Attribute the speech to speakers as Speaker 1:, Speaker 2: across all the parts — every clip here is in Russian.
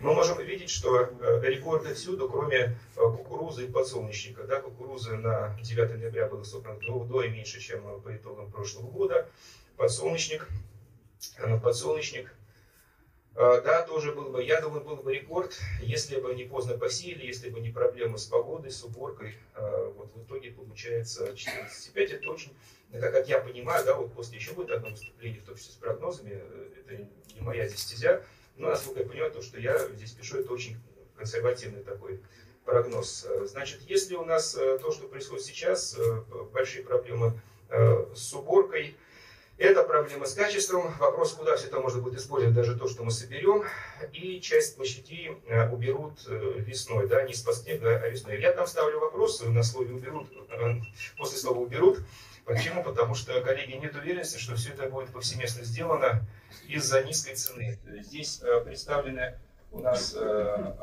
Speaker 1: мы можем видеть, что э, рекорды всюду, кроме э, кукурузы и подсолнечника. Да, кукуруза на 9 ноября была собрана вдвое меньше, чем по итогам прошлого года. Подсолнечник, подсолнечник да, тоже был бы, я думаю, был бы рекорд, если бы не поздно посеяли, если бы не проблемы с погодой, с уборкой. Вот в итоге получается 14,5. Это очень, как я понимаю, да, вот после еще будет одно выступление, в том числе с прогнозами, это не моя здесь стезя, ну, насколько я понимаю, то, что я здесь пишу, это очень консервативный такой прогноз. Значит, если у нас э, то, что происходит сейчас, э, большие проблемы э, с уборкой, это проблема с качеством, вопрос, куда все это можно будет использовать, даже то, что мы соберем, и часть площадей уберут весной, да, не с снега, а весной. Я там ставлю вопрос на слове уберут, после слова уберут, Почему? Потому что, коллеги, нет уверенности, что все это будет повсеместно сделано из-за низкой цены. Здесь э, представлены у нас э,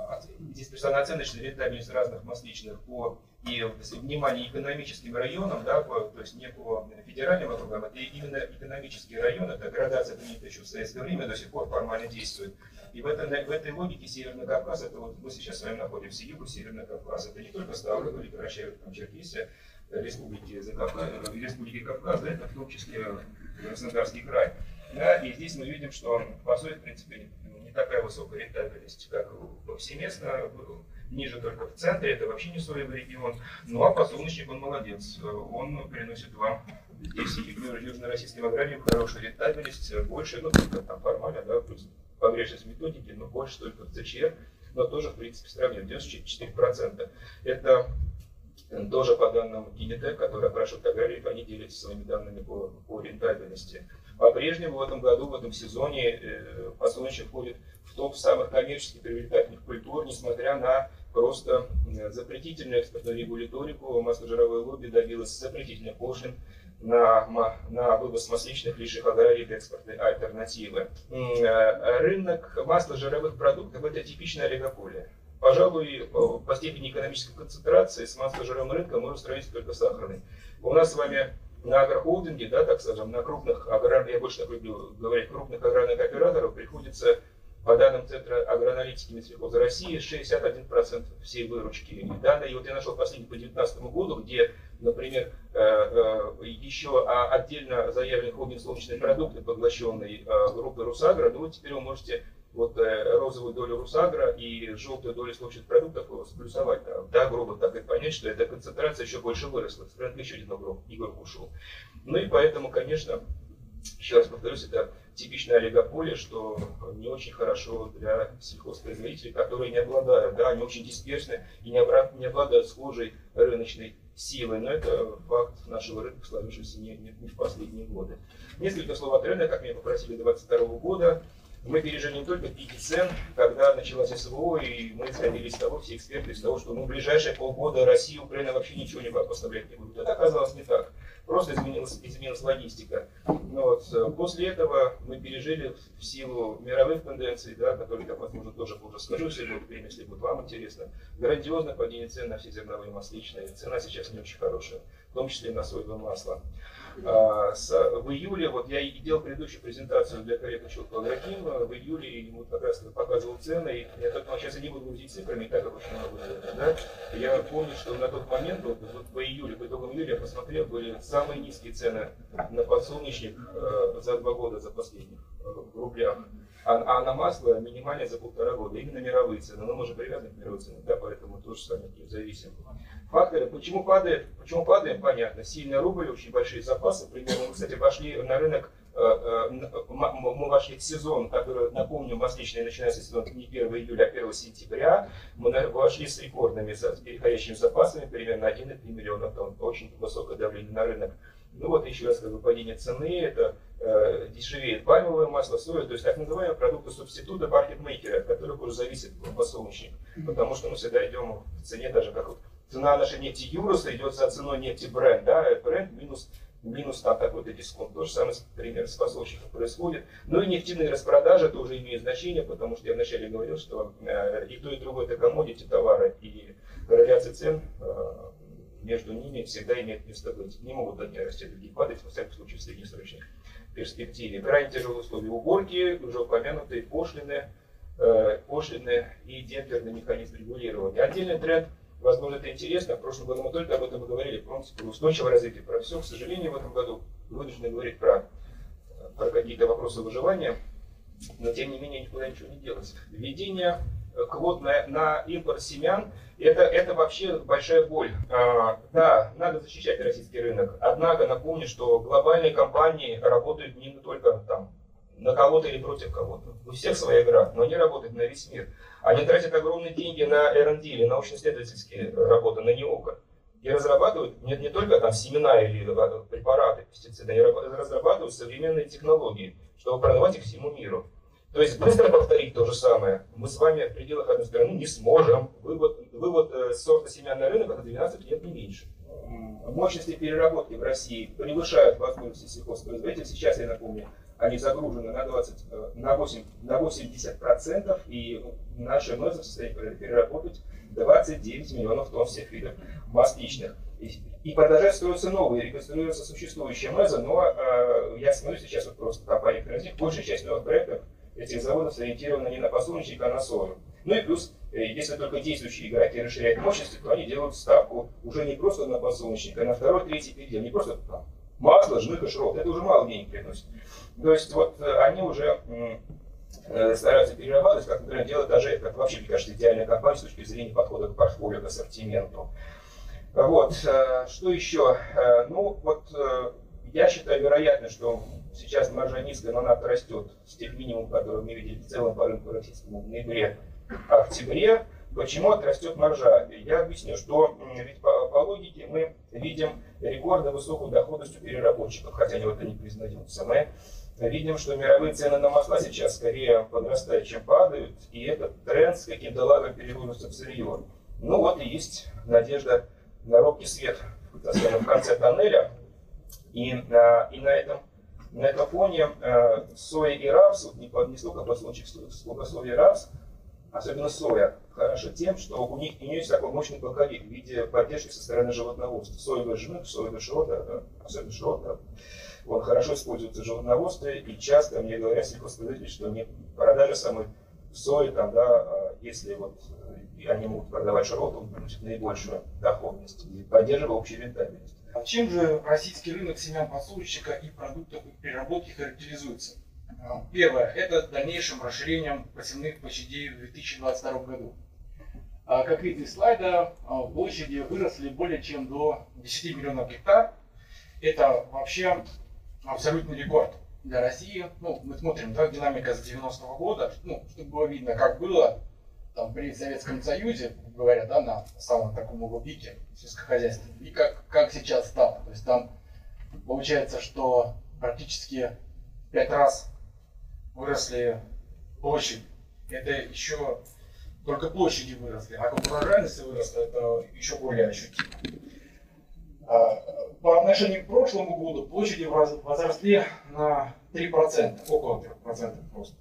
Speaker 1: здесь представлена оценочная рентабельность разных масличных по и внимание экономическим районам, да, по, то есть не по федеральным округам, это именно экономические районы, это градация принята еще в советское время, до сих пор формально действует. И в, этом, в этой логике Северный Кавказ, это вот мы сейчас с вами находимся, югу Северный Кавказ, это не только Ставрополь или Карачаево, там Черкесия, Республики, Закавказ, Республики Кавказ, да, это в том числе Краснодарский край. Да, и здесь мы видим, что по сути, в принципе, не такая высокая рентабельность, как повсеместно, ниже только в центре, это вообще не соевый регион. Ну а подсолнечник, он молодец, он приносит вам здесь южно-российским аграриям хорошую рентабельность, больше, ну, только там формально, да, плюс погрешность методики, но больше только в ЦЧР, но тоже, в принципе, сравним, 94%. Это тоже по данным Гинетек, которые опрашивают аграриев, они делятся своими данными по, по рентабельности. По-прежнему в этом году, в этом сезоне э, подсолнечник входит в топ самых коммерчески привлекательных культур, несмотря на просто э, запретительную экспортную регуляторику. Масло-жировое лобби добилось запретительных пошлин на, на вывоз масличных лишних аграриев экспортной альтернативы. Э, рынок масла-жировых продуктов – это типичная олигополия. Пожалуй, по степени экономической концентрации с масло-жировым рынком можно сравнить только сахарный. У нас с вами на агрохолдинге, да, так скажем, на крупных аграрных, я больше так люблю говорить, крупных аграрных операторов приходится, по данным Центра агроаналитики Минсельхоза России, 61% всей выручки. И данные, вот я нашел последний по 2019 году, где, например, э, э, еще отдельно заявлены холдинг солнечные продукты, поглощенные э, группой Русагра, ну теперь вы можете вот э, розовую долю Русагра и желтую долю сложных продуктов сплюсовать. Да, грубо так и понять, что эта концентрация еще больше выросла. Рынка еще один игрок, ушел. Ну и поэтому, конечно, еще раз повторюсь, это типичное олигополия, что не очень хорошо для сельхозпроизводителей, которые не обладают, да, они очень дисперсны и не, обладают схожей рыночной силой, но это факт нашего рынка, сложившийся не, не, не в последние годы. Несколько слов от рынка, как меня попросили 2022 года. Мы пережили не только пики цен, когда началась СВО, и мы исходили из того, все эксперты, из того, что ну, в ближайшие полгода Россия и Украина вообще ничего не поставлять не будут. Это оказалось не так. Просто изменилась, изменилась логистика. Но вот, э, после этого мы пережили в силу мировых тенденций, да, которые я, возможно, тоже позже скажу, если будет время, если будет вам интересно, грандиозное падение цен на все зерновые масличные. Цена сейчас не очень хорошая, в том числе на соевое масло. С, в июле, вот я и делал предыдущую презентацию для коллег Агрохим, в июле ему как раз показывал цены, и я только сейчас я не буду грузить цифрами, так как очень много да? Я помню, что на тот момент, вот, вот по июлю, по итогам июля, я посмотрел, были самые низкие цены на подсолнечник э, за два года, за последних, э, в рублях. А, а на масло минимальное за полтора года, именно мировые цены. Но мы же привязаны к мировым ценам, да, поэтому тоже с вами зависим. Факторы, почему падает, почему падаем, понятно. Сильный рубль, очень большие запасы. Примерно, мы, кстати, вошли на рынок, э, э, мы вошли в сезон, который, напомню, масличный начинается сезон не 1 июля, а 1 сентября. Мы вошли с рекордными, с переходящими запасами, примерно 1,3 миллиона тонн. Очень высокое давление на рынок. Ну вот еще раз скажу, падение цены, это э, дешевеет пальмовое масло, соя, то есть так называемые продукты субститута маркетмейкера, от которых уже зависит подсолнечник. Потому что мы всегда идем в цене даже как вот цена нашей нефти Юруса идет за ценой нефти бренд, да, бренд минус минус там такой-то дисконт. То же самое, пример с посылщиком происходит. Ну и нефтяные распродажи тоже имеют значение, потому что я вначале говорил, что э, и то, и другое это комодити товары, и корреляция цен э, между ними всегда имеет место быть. Не могут одни расти, другие падать, во всяком случае, в среднесрочной перспективе. Крайне тяжелые условия уборки, уже упомянутые пошлины, э, пошлины и демпферный механизм регулирования. Отдельный тренд, возможно, это интересно, в прошлом году мы только об этом и говорили, в принципе, устойчивое развитие про все. К сожалению, в этом году вынуждены говорить про, про какие-то вопросы выживания, но тем не менее никуда ничего не делать. Введение квот на, на импорт семян, это, это вообще большая боль. А, да, надо защищать российский рынок. Однако напомню, что глобальные компании работают не только там на кого-то или против кого-то. У всех своя игра, но они работают на весь мир. Они тратят огромные деньги на R&D или научно-исследовательские работы, на НИОКа. И разрабатывают не, не только там семена или а, препараты, пестициды, они разрабатывают современные технологии, чтобы продавать их всему миру. То есть быстро повторить то же самое мы с вами в пределах одной страны не сможем. Вывод, вывод э, сорта семян на рынок это 12 лет не меньше. Мощности переработки в России превышают возможности сельхозпроизводителей. Сейчас, я напомню, они загружены на, 20, э, на, 8, на 80%, и наши МЭЗы в состоянии переработать 29 миллионов тонн всех видов масличных. И, и продолжают строиться новые, реконструируются существующие МЭЗы, но э, я смотрю сейчас вот просто компания Кразик, большая часть новых проектов этих заводов сориентированы не на подсолнечник, а на сою. Ну и плюс, э, если только действующие игроки расширяют мощности, то они делают ставку уже не просто на подсолнечник, а на второй, третий предел. Не просто там, масло, жмых и шрот. Это уже мало денег приносит. То есть вот э, они уже э, стараются перерабатывать, как, например, делает даже, как вообще, мне кажется, идеальная компания с точки зрения подхода к портфолио, к ассортименту. Вот, что еще? Ну, вот я считаю вероятно, что сейчас маржа низкая, но она растет с тех минимумов, которые мы видели в целом по рынку российскому в ноябре, октябре. Почему отрастет маржа? Я объясню, что ведь по, по мы видим рекордно высокую доходность у переработчиков, хотя они в это не признаются. Мы видим, что мировые цены на масла сейчас скорее подрастают, чем падают, и этот тренд с каким-то лагом перегрузится в сырье. Ну вот и есть надежда на робкий свет в конце тоннеля, и, и на этом на этом фоне э, соя и рапс, не, не столько подслончик, сколько соя и рапс, особенно соя, хорошо тем, что у них, у нее есть такой мощный боковик в виде поддержки со стороны животноводства. Соевый жмых, соевый шрота, э, особенно шрота, он хорошо используется в животноводстве, и часто мне говорят сельхозпроизводители, что не продажа самой сои, там, да, а если вот э, они могут продавать шрот, он приносит наибольшую доходность, поддерживая общую рентабельность.
Speaker 2: А чем же российский рынок семян подсолнечника и продуктов переработки характеризуется? А, первое – это дальнейшим расширением посевных площадей в 2022 году. А, как видно из слайда, площади выросли более чем до 10 миллионов гектар. Это вообще абсолютный рекорд для России. Ну, мы смотрим, да, динамика с 90-го года, ну, чтобы было видно, как было там, при Советском Союзе, говоря, да, на самом таком его пике сельскохозяйства, и как, как сейчас стало. То есть там получается, что практически пять раз выросли площади. Это еще только площади выросли, а как урожайность выросла, это еще более ощутимо. А, по отношению к прошлому году площади возросли на 3%, около 3% просто.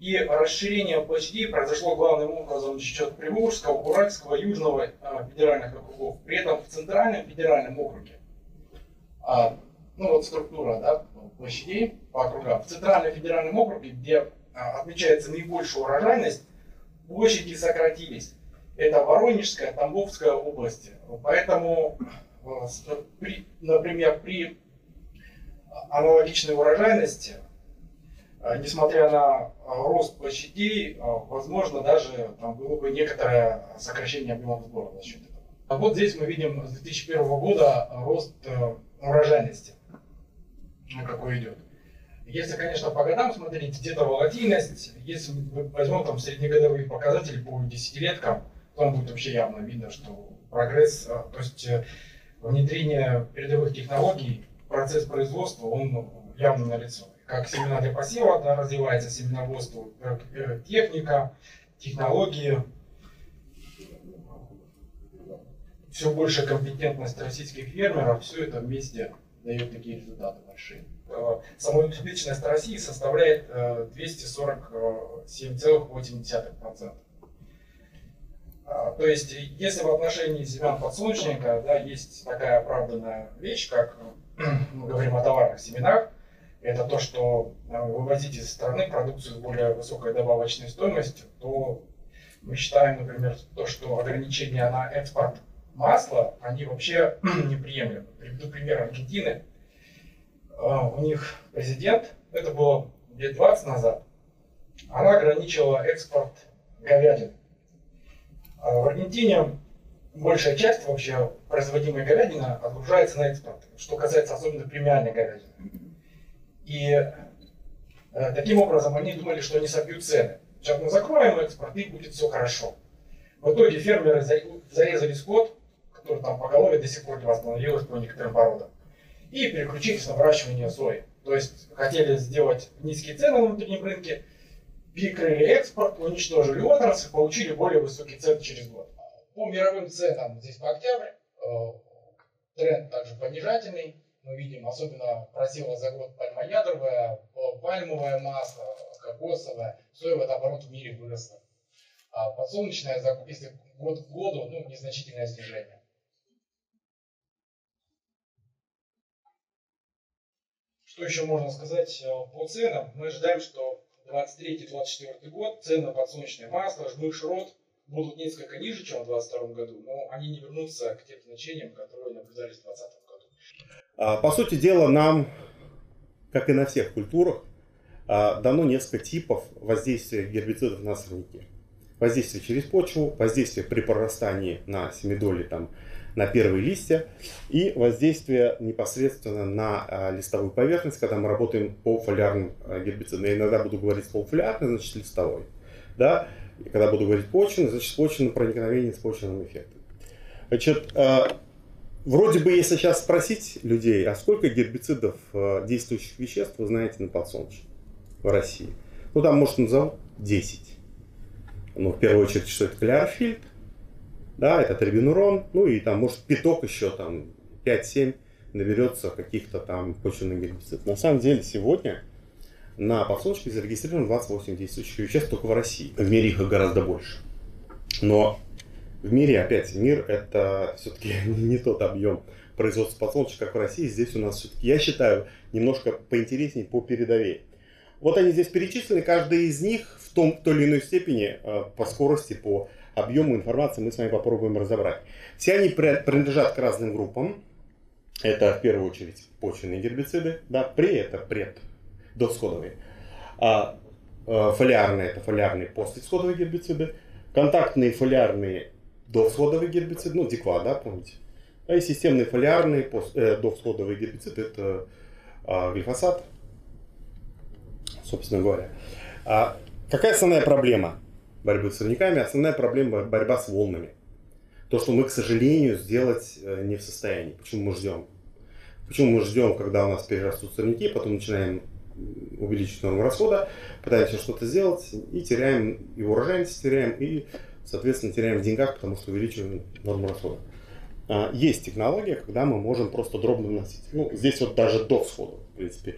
Speaker 2: И расширение площадей произошло главным образом за счет Приволжского, Уральского, Южного а, федеральных округов. При этом в Центральном федеральном округе, а, ну вот структура да, площадей по округам, в Центральном федеральном округе, где а, отмечается наибольшая урожайность, площади сократились. Это Воронежская, Тамбовская области. Поэтому, при, например, при аналогичной урожайности а, несмотря на а, рост площадей, а, возможно, даже там было бы некоторое сокращение объемов сбора за счет этого. А вот здесь мы видим с 2001 года рост э, урожайности, какой идет. Если, конечно, по годам смотреть, где-то волатильность, если возьмем там среднегодовые показатели по десятилеткам, то там будет вообще явно видно, что прогресс, то есть э, внедрение передовых технологий, процесс производства, он явно налицо как семена для посева да, развивается семеноводство, э, техника, технологии, все больше компетентность российских фермеров, все это вместе дает такие результаты большие. Э, самоубыточность России составляет 247,8%. Э, то есть, если в отношении семян подсолнечника да, есть такая оправданная вещь, как мы говорим о товарных семенах, это то, что э, вывозить из страны продукцию с более высокой добавочной стоимостью, то мы считаем, например, то, что ограничения на экспорт масла, они вообще неприемлемы. Приведу пример Аргентины. Э, у них президент, это было лет 20 назад, она ограничивала экспорт говядины. А в Аргентине большая часть вообще производимой говядины отгружается на экспорт, что касается особенно премиальной говядины. И э, таким образом они думали, что они собьют цены. Сейчас мы закроем экспорт, и будет все хорошо. В итоге фермеры зарезали скот, который там поголовье до сих пор не восстановилось по некоторым породам, и переключились на выращивание сои. То есть хотели сделать низкие цены на внутреннем рынке, перекрыли экспорт, уничтожили отрасль, получили более высокие цены через год. По мировым ценам здесь по октябрь э, тренд также понижательный. Мы видим, особенно просело за год пальмоядровое, пальмовое масло, кокосовое, соевое, наоборот, в мире выросло. А подсолнечное, если год к году, ну, незначительное снижение. Что еще можно сказать э, по ценам? Мы ожидаем, что 23-24 год цены на подсолнечное масло, жмых шрот будут несколько ниже, чем в 2022 году, но они не вернутся к тем значениям, которые наблюдались в 2020 году.
Speaker 3: А, по сути дела, нам, как и на всех культурах, а, дано несколько типов воздействия гербицидов на сорняки. Воздействие через почву, воздействие при прорастании на семидоли, там, на первые листья и воздействие непосредственно на а, листовую поверхность, когда мы работаем по фолиарным гербицидам. Я иногда буду говорить полуфолиарный, значит листовой. Да? И когда буду говорить почвенный, значит почвенное проникновение с почвенным эффектом. Значит, Вроде бы, если сейчас спросить людей, а сколько гербицидов действующих веществ вы знаете на подсолнечнике в России? Ну, там, может, назовут 10. Ну, в первую очередь, что это клеорфильд, да, это трибинурон, ну и там, может, пяток еще, там, 5-7 наберется каких-то там почвенных гербицидов. На самом деле, сегодня на подсолнечнике зарегистрировано 28 действующих веществ только в России. В мире их гораздо больше. Но в мире, опять, мир это все-таки не тот объем производства подсолнечника, как в России. Здесь у нас все-таки, я считаю, немножко поинтереснее, по передовее. Вот они здесь перечислены, каждый из них в том, в той или иной степени э, по скорости, по объему информации мы с вами попробуем разобрать. Все они принадлежат к разным группам. Это в первую очередь почвенные гербициды, да, при это пред, досходовые. А э, фолиарные это фолиарные послесходовые гербициды. Контактные фолиарные довсходовый гербицид, ну, диква, да, помните? А и системный фолиарный пост, э, довсходовый гербицид – это э, глифосат, собственно говоря. А какая основная проблема борьбы с сорняками? Основная проблема – борьба с волнами. То, что мы, к сожалению, сделать э, не в состоянии. Почему мы ждем? Почему мы ждем, когда у нас перерастут сорняки, потом начинаем увеличить норму расхода, пытаемся что-то сделать и теряем и урожайность, теряем, и соответственно, теряем в деньгах, потому что увеличиваем норму расхода. А, есть технология, когда мы можем просто дробно вносить. Ну, здесь вот даже до всхода, в принципе.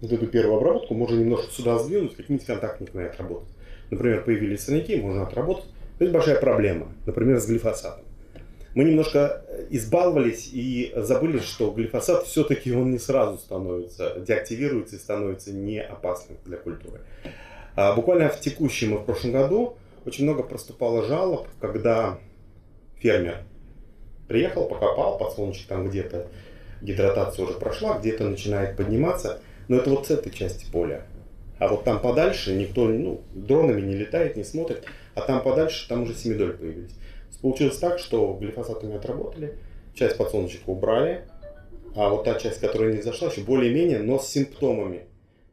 Speaker 3: Вот эту первую обработку можно немножко сюда сдвинуть, какими-нибудь контактниками отработать. Например, появились сорняки, можно отработать. Это большая проблема, например, с глифосатом. Мы немножко избаловались и забыли, что глифосат все-таки он не сразу становится, деактивируется и становится не опасным для культуры. А буквально в текущем и в прошлом году очень много проступало жалоб, когда фермер приехал, покопал, подсолнечник там где-то, гидратация уже прошла, где-то начинает подниматься, но это вот с этой части поля. А вот там подальше никто ну, дронами не летает, не смотрит, а там подальше там уже семидоль появились. Получилось так, что глифосатами отработали, часть подсолнечника убрали, а вот та часть, которая не зашла, еще более-менее, но с симптомами.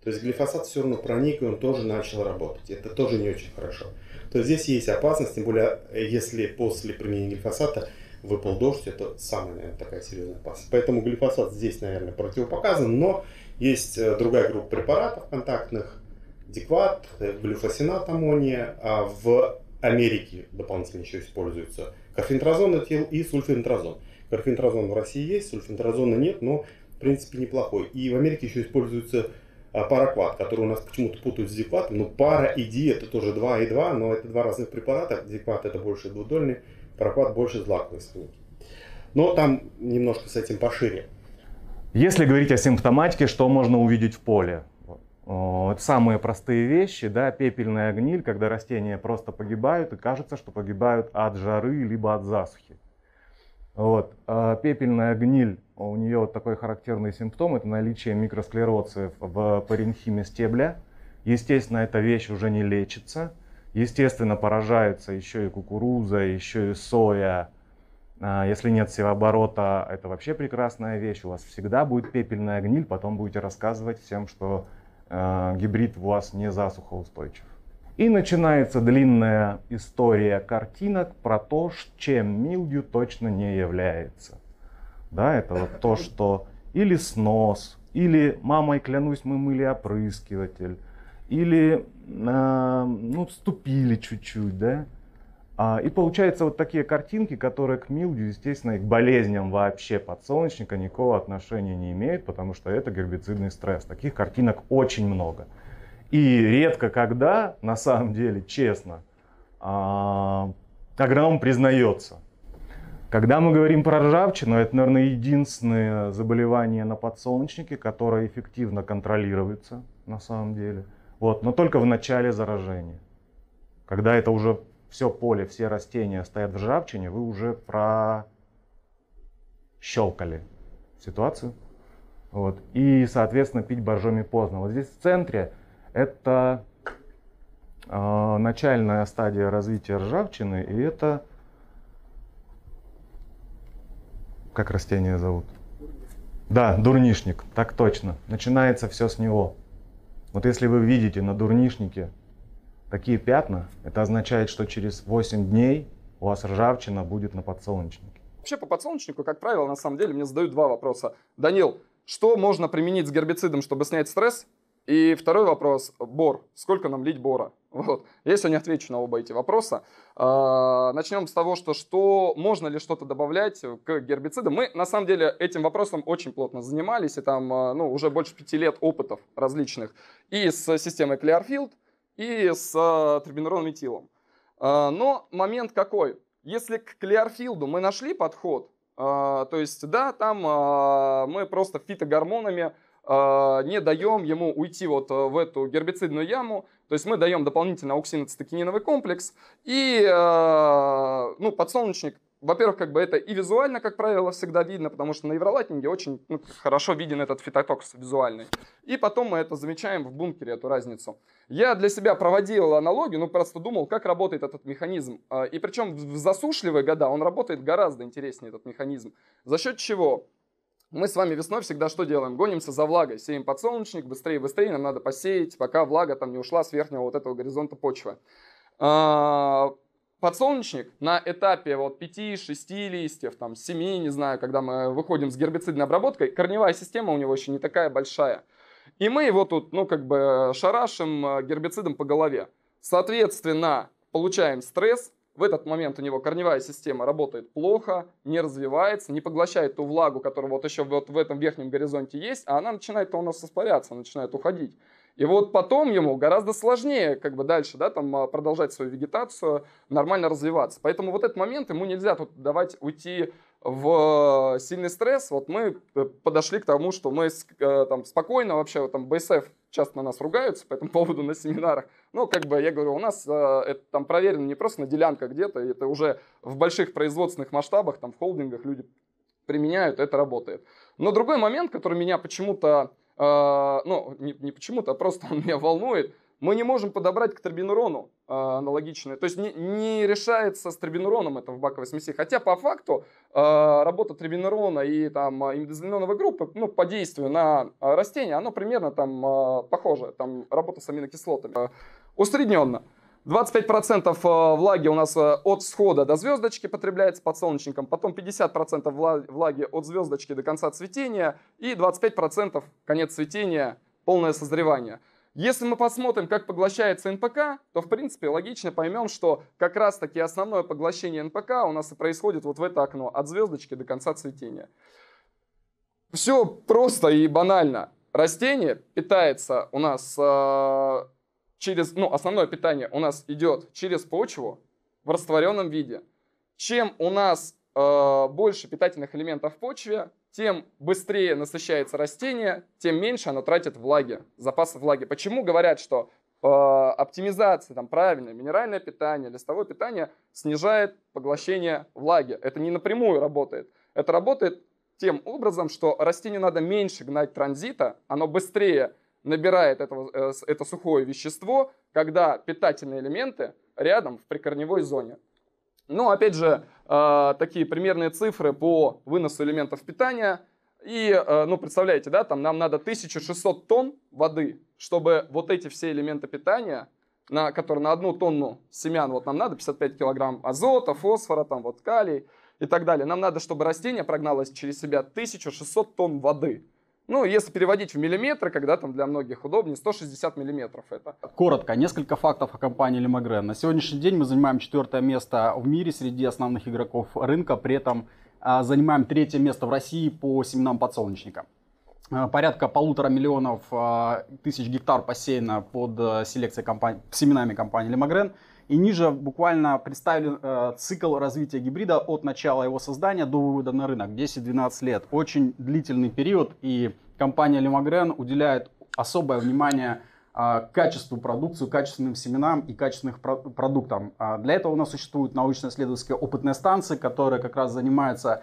Speaker 3: То есть глифосат все равно проник, и он тоже начал работать. Это тоже не очень хорошо то здесь есть опасность, тем более, если после применения глифосата выпал дождь, это самая, наверное, такая серьезная опасность. Поэтому глифосат здесь, наверное, противопоказан, но есть э, другая группа препаратов контактных, дикват, э, глюфосинат аммония, а в Америке дополнительно еще используется карфентразон этил и сульфентразон. Карфентразон в России есть, сульфентразона нет, но в принципе неплохой. И в Америке еще используется а, паракват, который у нас почему-то путают с дикватом. Ну, пара и ди это тоже 2 и 2, но это два разных препарата. Дикват это больше двудольный, паракват больше злаковый. Но там немножко с этим пошире.
Speaker 4: Если говорить о симптоматике, что можно увидеть в поле? Это самые простые вещи, да, пепельная гниль, когда растения просто погибают, и кажется, что погибают от жары либо от засухи. Вот. А пепельная гниль, у нее вот такой характерный симптом, это наличие микросклероции в паренхиме стебля. Естественно, эта вещь уже не лечится. Естественно, поражается еще и кукуруза, еще и соя. А если нет севооборота, это вообще прекрасная вещь. У вас всегда будет пепельная гниль, потом будете рассказывать всем, что э, гибрид у вас не засухоустойчив. И начинается длинная история картинок про то, чем милдью точно не является. Да, это вот то, что или снос, или мамой клянусь, мы мыли опрыскиватель, или э, ну, ступили чуть-чуть, да. А, и получается вот такие картинки, которые к милдью, естественно, и к болезням вообще подсолнечника никакого отношения не имеют, потому что это гербицидный стресс. Таких картинок очень много. И редко когда, на самом деле, честно, а, агроном признается. Когда мы говорим про ржавчину, это, наверное, единственное заболевание на подсолнечнике, которое эффективно контролируется на самом деле. Вот, но только в начале заражения. Когда это уже все поле, все растения стоят в ржавчине, вы уже прощелкали ситуацию. Вот. И, соответственно, пить боржоми поздно. Вот здесь в центре это э, начальная стадия развития ржавчины, и это как растение зовут? Да, дурнишник, так точно. Начинается все с него. Вот если вы видите на дурнишнике такие пятна, это означает, что через 8 дней у вас ржавчина будет на подсолнечнике.
Speaker 5: Вообще по подсолнечнику, как правило, на самом деле мне задают два вопроса. Данил, что можно применить с гербицидом, чтобы снять стресс? И второй вопрос, бор. Сколько нам лить бора? Вот. Я сегодня отвечу на оба эти вопроса. А, начнем с того, что, что можно ли что-то добавлять к гербицидам. Мы, на самом деле, этим вопросом очень плотно занимались, и там а, ну, уже больше пяти лет опытов различных. И с системой Clearfield, и с а, трибенурон Но момент какой? Если к Clearfield мы нашли подход, то есть, да, там мы просто фитогормонами а, не даем ему уйти вот э, в эту гербицидную яму, то есть мы даем дополнительно ауксиноцитокининовый комплекс и э, ну, подсолнечник во-первых, как бы это и визуально, как правило, всегда видно, потому что на евролайтнинге очень ну, хорошо виден этот фитотокс визуальный. И потом мы это замечаем в бункере, эту разницу. Я для себя проводил аналогию, ну просто думал, как работает этот механизм. А, и причем в засушливые года он работает гораздо интереснее, этот механизм. За счет чего? Мы с вами весной всегда что делаем? Гонимся за влагой, сеем подсолнечник, быстрее, быстрее, нам надо посеять, пока влага там не ушла с верхнего вот этого горизонта почвы. Подсолнечник на этапе вот 5-6 листьев, там 7, не знаю, когда мы выходим с гербицидной обработкой, корневая система у него еще не такая большая. И мы его тут, ну, как бы шарашим э, гербицидом по голове. Соответственно, получаем стресс, в этот момент у него корневая система работает плохо, не развивается, не поглощает ту влагу, которая вот еще вот в этом верхнем горизонте есть, а она начинает у нас испаряться, начинает уходить. И вот потом ему гораздо сложнее как бы дальше да, там, а, продолжать свою вегетацию, нормально развиваться. Поэтому вот этот момент ему нельзя тут давать уйти в сильный стресс. Вот мы э, подошли к тому, что мы э, там, спокойно вообще, там, БСФ часто на нас ругаются по этому поводу на семинарах. Но как бы я говорю, у нас э, это там проверено не просто на делянках где-то, это уже в больших производственных масштабах, там в холдингах люди применяют, это работает. Но другой момент, который меня почему-то ну, не, не почему-то, а просто он меня волнует, мы не можем подобрать к трибинурону э, аналогичное. То есть не, не решается с трибинуроном это в баковой смеси. Хотя по факту э, работа трибинурона и там имидозеленоновой группы ну, по действию на растения, оно примерно там э, похоже. Там работа с аминокислотами. Э, усредненно. 25% э, влаги у нас э, от схода до звездочки потребляется подсолнечником, потом 50% влаги от звездочки до конца цветения и 25% конец цветения, полное созревание. Если мы посмотрим, как поглощается НПК, то в принципе логично поймем, что как раз таки основное поглощение НПК у нас и происходит вот в это окно, от звездочки до конца цветения. Все просто и банально. Растение питается у нас э, через, ну, основное питание у нас идет через почву в растворенном виде. Чем у нас э, больше питательных элементов в почве, тем быстрее насыщается растение, тем меньше оно тратит влаги, запасы влаги. Почему говорят, что э, оптимизация, там, правильное минеральное питание, листовое питание снижает поглощение влаги? Это не напрямую работает. Это работает тем образом, что растению надо меньше гнать транзита, оно быстрее набирает этого, э, это сухое вещество, когда питательные элементы рядом в прикорневой зоне. Ну, опять же, э, такие примерные цифры по выносу элементов питания. И, э, ну, представляете, да, там нам надо 1600 тонн воды, чтобы вот эти все элементы питания, на, которые на одну тонну семян, вот нам надо 55 килограмм азота, фосфора, там вот калий и так далее. Нам надо, чтобы растение прогналось через себя 1600 тонн воды. Ну, если переводить в миллиметры, когда там для многих удобнее, 160 миллиметров это.
Speaker 6: Коротко, несколько фактов о компании Limagren. На сегодняшний день мы занимаем четвертое место в мире среди основных игроков рынка, при этом а, занимаем третье место в России по семенам подсолнечника. А, порядка полутора миллионов а, тысяч гектар посеяно под селекцией компании, семенами компании Limagren – и ниже буквально представлен э, цикл развития гибрида от начала его создания до вывода на рынок, 10-12 лет. Очень длительный период, и компания Limagren уделяет особое внимание э, качеству продукции, качественным семенам и качественным про- продуктам. А для этого у нас существуют научно-исследовательские опытные станции, которые как раз занимаются а,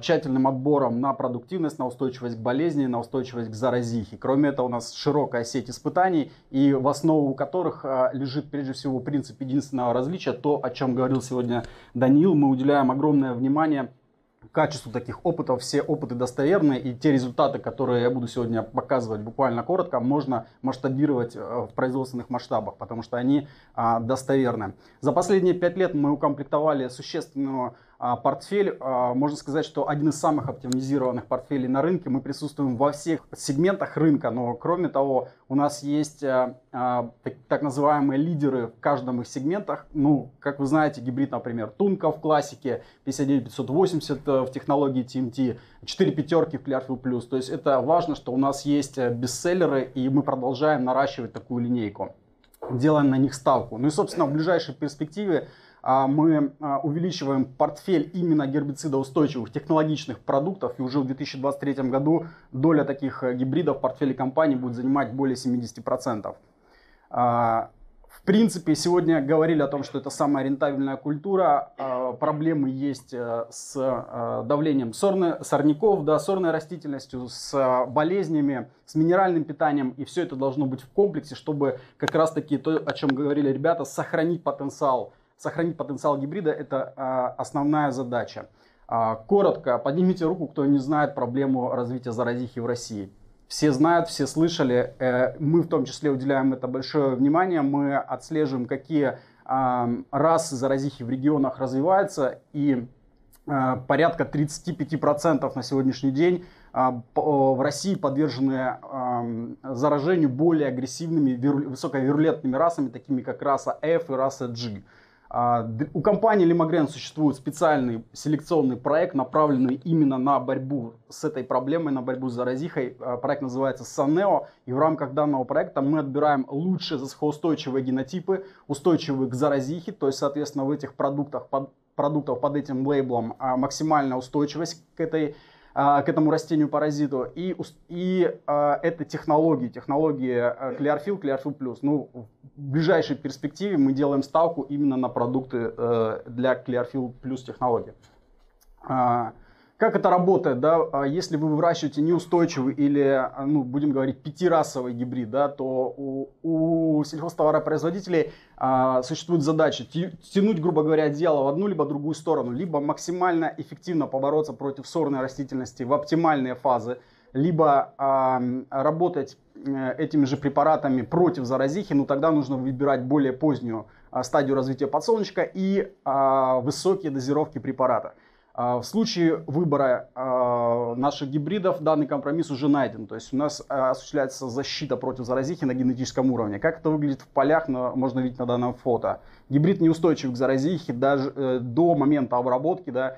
Speaker 6: тщательным отбором на продуктивность, на устойчивость к болезни, на устойчивость к заразихе. Кроме этого, у нас широкая сеть испытаний, и в основу которых а, лежит прежде всего принцип единственного различия, то, о чем говорил сегодня Даниил. Мы уделяем огромное внимание качеству таких опытов. Все опыты достоверные, и те результаты, которые я буду сегодня показывать буквально коротко, можно масштабировать э, в производственных масштабах, потому что они а, достоверны. За последние пять лет мы укомплектовали существенную а, портфель, а, можно сказать, что один из самых оптимизированных портфелей на рынке. Мы присутствуем во всех сегментах рынка, но кроме того, у нас есть а, так называемые лидеры в каждом из сегментах. Ну, как вы знаете, гибрид, например, Тунка в классике, 59580 э, в технологии TMT, 4 пятерки в Clearfield Plus. То есть это важно, что у нас есть э, бестселлеры, и мы продолжаем наращивать такую линейку делаем на них ставку. Ну и, собственно, в ближайшей перспективе а, мы а, увеличиваем портфель именно гербицидоустойчивых технологичных продуктов. И уже в 2023 году доля таких э, гибридов в портфеле компании будет занимать более 70%. В принципе, сегодня говорили о том, что это самая рентабельная культура. Проблемы есть э, с э, давлением сорны, сорняков, да, сорной растительностью, с болезнями, с минеральным питанием. И все это должно быть в комплексе, чтобы как раз таки то, о чем говорили ребята, сохранить потенциал сохранить потенциал гибрида – это а, основная задача. А, коротко, поднимите руку, кто не знает проблему развития заразихи в России. Все знают, все слышали, э, мы в том числе уделяем это большое внимание, мы отслеживаем, какие а, расы заразихи в регионах развиваются, и порядка 35% на сегодняшний день в России подвержены заражению более агрессивными, высоковирулентными расами, такими как раса F и раса G. А, у компании Limagren существует специальный селекционный проект, направленный именно на борьбу с этой проблемой, на борьбу с заразихой. А, проект называется Saneo, и в рамках данного проекта мы отбираем лучшие засухоустойчивые генотипы, устойчивые к заразихе, то есть, соответственно, в этих продуктах, под, продуктов под этим лейблом а, максимальная устойчивость к этой к этому растению-паразиту. И, и э, это технологии, технологии Clearfield, Clearfield Plus. Ну, в ближайшей перспективе мы делаем ставку именно на продукты э, для Clearfield Plus технологии. Как это работает, да, если вы выращиваете неустойчивый или, ну, будем говорить, пятирасовый гибрид, да, то у, у сельхозтоваропроизводителей а, существует задача тянуть, грубо говоря, дело в одну либо другую сторону, либо максимально эффективно побороться против сорной растительности в оптимальные фазы, либо а, работать э, этими же препаратами против заразихи, но тогда нужно выбирать более позднюю а, стадию развития подсолнечника и а, высокие дозировки препарата. А, в случае выбора а, наших гибридов данный компромисс уже найден. То есть у нас а, осуществляется защита против заразихи на генетическом уровне. Как это выглядит в полях, можно видеть на данном фото. Гибрид неустойчив к заразихе даже э, до момента обработки. Да,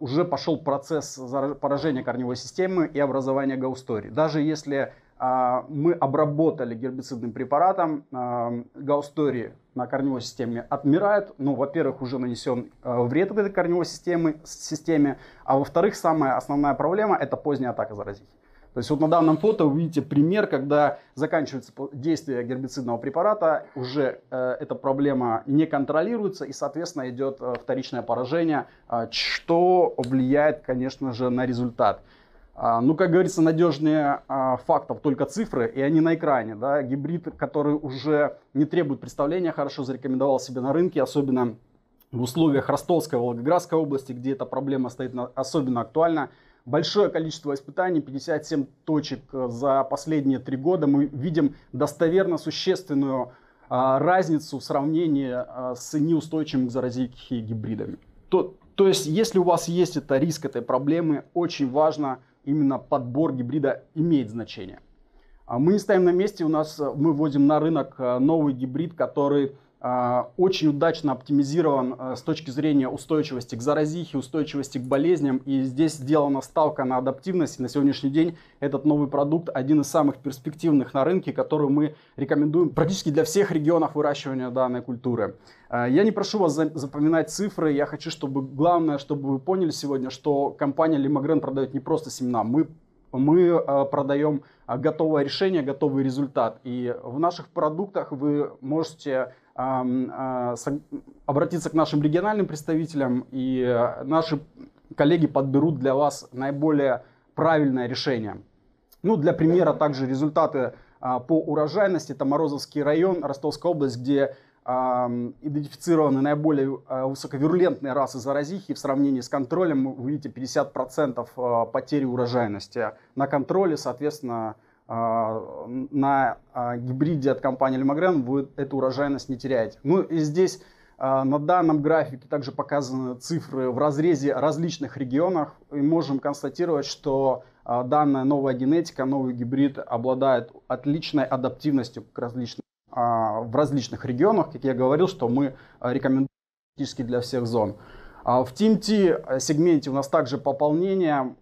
Speaker 6: уже пошел процесс поражения корневой системы и образования гаустори. Даже если мы обработали гербицидным препаратом, а, гаустори на корневой системе отмирает. Ну, во-первых, уже нанесен а, вред этой корневой системе, системе а во-вторых, самая основная проблема – это поздняя атака заразихи. То есть вот на данном фото вы видите пример, когда заканчивается действие гербицидного препарата, уже э, эта проблема не контролируется и, соответственно, идет э, вторичное поражение, э, что влияет, конечно же, на результат. А, ну, как говорится, надежнее а, фактов только цифры, и они на экране. Да? Гибрид, который уже не требует представления, хорошо зарекомендовал себя на рынке, особенно в условиях Ростовской, Волгоградской области, где эта проблема стоит особенно актуальна. Большое количество испытаний, 57 точек за последние три года. Мы видим достоверно существенную а, разницу в сравнении с неустойчивыми к заразихе гибридами. То, то есть, если у вас есть это риск этой проблемы, очень важно именно подбор гибрида имеет значение. А мы не стоим на месте, у нас э, мы вводим на рынок э, новый гибрид, который очень удачно оптимизирован а, с точки зрения устойчивости к заразихе, устойчивости к болезням. И здесь сделана ставка на адаптивность. На сегодняшний день этот новый продукт один из самых перспективных на рынке, который мы рекомендуем практически для всех регионов выращивания данной культуры. А, я не прошу вас запоминать цифры, я хочу, чтобы главное, чтобы вы поняли сегодня, что компания Limagren продает не просто семена, мы мы продаем готовое решение, готовый результат. И в наших продуктах вы можете а, обратиться к нашим региональным представителям, и наши коллеги подберут для вас наиболее правильное решение. Ну, для примера также результаты а, по урожайности. Это Морозовский район, Ростовская область, где идентифицированы наиболее а, высоковирулентные расы заразихи. В сравнении с контролем вы видите 50% потери урожайности. На контроле, соответственно, а, на а, гибриде от компании Лимагрен вы эту урожайность не теряете. Ну и здесь а, на данном графике также показаны цифры в разрезе различных регионов. И можем констатировать, что данная новая генетика, новый гибрид обладает отличной адаптивностью к различным, в различных регионах. Как я говорил, что мы рекомендуем практически для всех зон. В TMT сегменте у нас также пополнение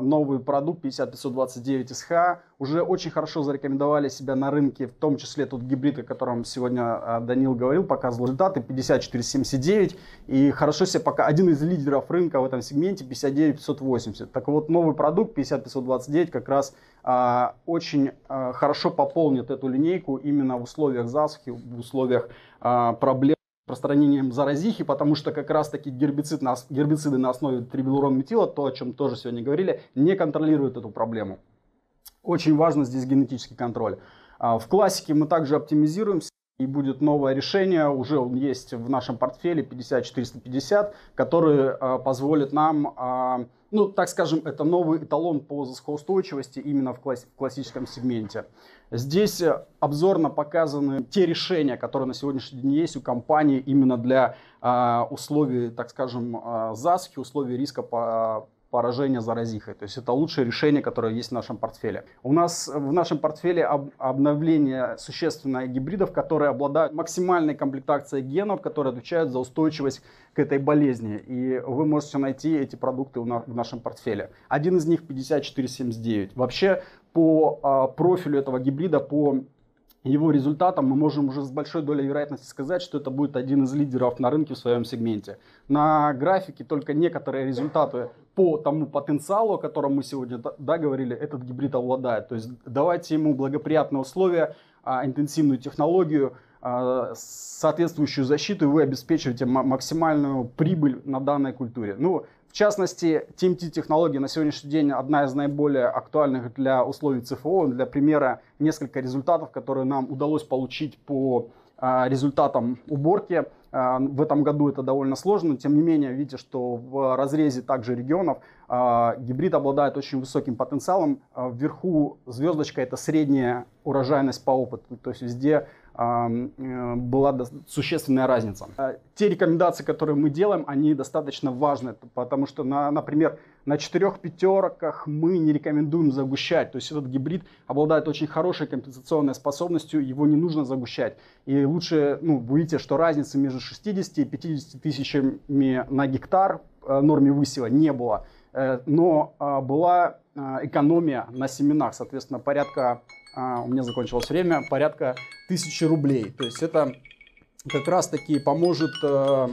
Speaker 6: новый продукт 50529 SH уже очень хорошо зарекомендовали себя на рынке, в том числе тот гибрид, о котором сегодня а, Данил говорил, показывал результаты 5479 и хорошо себя пока один из лидеров рынка в этом сегменте 59580. Так вот новый продукт 50529 как раз а, очень а, хорошо пополнит эту линейку именно в условиях засухи, в условиях а, проблем распространением заразихи, потому что как раз таки гербицид на, гербициды на основе трибилурон-метила, то, о чем тоже сегодня говорили, не контролируют эту проблему. Очень важно здесь генетический контроль. А, в классике мы также оптимизируемся и будет новое решение, уже он есть в нашем портфеле 50450, который э, позволит нам, э, ну так скажем, это новый эталон по засухоустойчивости именно в, класс, в классическом сегменте. Здесь э, обзорно показаны те решения, которые на сегодняшний день есть у компании именно для э, условий, так скажем, э, засухи, условий риска по поражения заразихой. То есть это лучшее решение, которое есть в нашем портфеле. У нас в нашем портфеле об, обновление существенное гибридов, которые обладают максимальной комплектацией генов, которые отвечают за устойчивость к этой болезни. И вы можете найти эти продукты в нашем портфеле. Один из них 5479. Вообще по а, профилю этого гибрида, по его результатам мы можем уже с большой долей вероятности сказать, что это будет один из лидеров на рынке в своем сегменте. На графике только некоторые результаты по тому потенциалу, о котором мы сегодня да, говорили, этот гибрид обладает. То есть давайте ему благоприятные условия, а, интенсивную технологию, а, соответствующую защиту, и вы обеспечиваете максимальную прибыль на данной культуре. Ну, в частности, TMT-технология на сегодняшний день одна из наиболее актуальных для условий ЦФО. Для примера несколько результатов, которые нам удалось получить по результатам уборки. А, в этом году это довольно сложно, тем не менее, видите, что в разрезе также регионов а, гибрид обладает очень высоким потенциалом. Вверху звездочка это средняя урожайность по опыту, то есть везде была существенная разница. А те рекомендации, которые мы делаем, они достаточно важны, потому что, на, например, на четырех пятерках мы не рекомендуем загущать. То есть этот гибрид обладает очень хорошей компенсационной способностью, его не нужно загущать. И лучше, ну, вы видите, что разницы между 60 и 50 тысячами на гектар э, норме высева не было. Э, но а, была экономия на семенах, соответственно, порядка, а, у меня закончилось время, порядка тысячи рублей. То есть это как раз таки поможет э,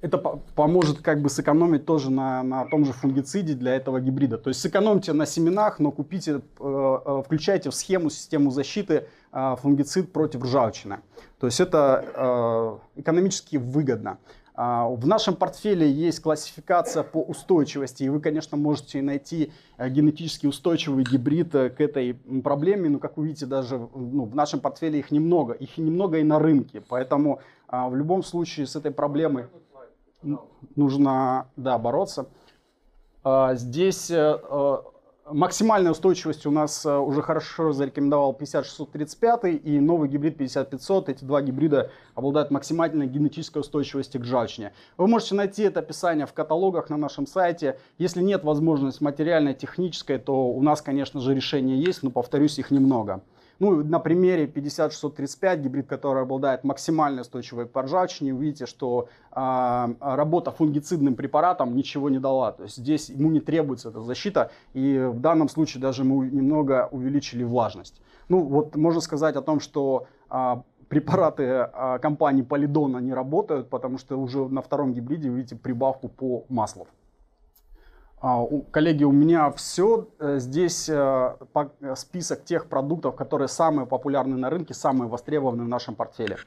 Speaker 6: это поможет как бы сэкономить тоже на, на том же фунгициде для этого гибрида. То есть сэкономьте на семенах, но купите, э, включайте в схему, систему защиты фунгицид против ржавчины. То есть это экономически выгодно. А, в нашем портфеле есть классификация по устойчивости, и вы, конечно, можете найти э, генетически устойчивый гибрид э, к этой проблеме, но, как вы видите, даже ну, в нашем портфеле их немного, их немного и на рынке, поэтому а, в любом случае с этой проблемой нужно да, бороться. А, здесь э, Максимальная устойчивость у нас э, уже хорошо зарекомендовал 50635 и новый гибрид 50500. Эти два гибрида обладают максимальной генетической устойчивостью к жачне. Вы можете найти это описание в каталогах на нашем сайте. Если нет возможности материальной, технической, то у нас, конечно же, решение есть, но, повторюсь, их немного. Ну, на примере 50635, гибрид, который обладает максимально устойчивой по ржавчине, видите, что э, работа фунгицидным препаратом ничего не дала. То есть здесь ему не требуется эта защита, и в данном случае даже мы немного увеличили влажность. Ну, вот можно сказать о том, что э, препараты э, компании Полидона не работают, потому что уже на втором гибриде видите прибавку по маслу. А, коллеги, у меня все. Э, здесь э, список тех продуктов, которые самые популярны на рынке, самые востребованные в нашем портфеле.